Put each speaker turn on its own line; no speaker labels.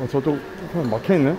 어, 저쪽 편 막혀있네?